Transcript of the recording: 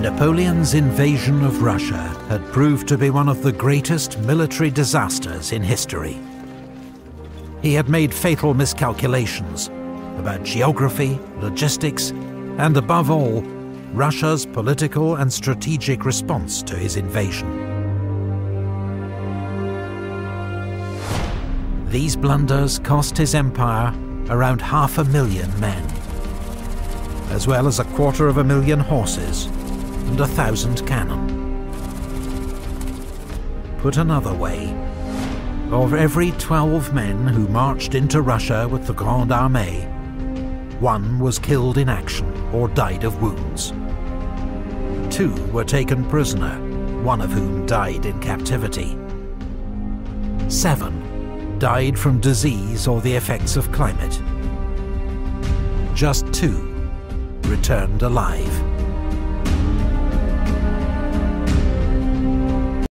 Napoleon's invasion of Russia had proved to be one of the greatest military disasters in history. He had made fatal miscalculations about geography, logistics, and above all, Russia's political and strategic response to his invasion. These blunders cost his empire around half a million men, as well as a quarter of a million horses and a thousand cannon. Put another way, of every 12 men who marched into Russia with the Grande Armée, one was killed in action or died of wounds. Two were taken prisoner, one of whom died in captivity. Seven died from disease or the effects of climate. Just two returned alive.